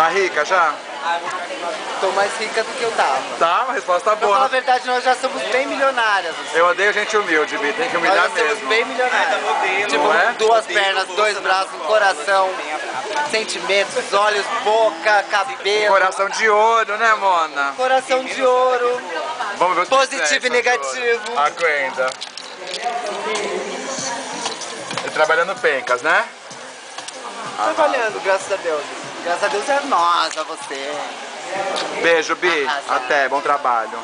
Tá rica já? Tô mais rica do que eu tava. Tá, uma resposta Pra falar a boa. verdade, nós já somos bem milionárias. assim. Eu odeio gente humilde, Bi. Tem que Nós humilhar já somos mesmo. bem milionárias. Tipo, Não é? duas pernas, dois braços, um coração, sentimentos, olhos, boca, cabelo. Coração de ouro, né, Mona? Coração de ouro, Vamos ver os Positivo sucessos e negativo. Aguenta. Ele trabalha no Pencas, né? trabalhando, graças a Deus. Graças a Deus é nós, a você. Beijo, Bi. Arrasa. Até, bom trabalho.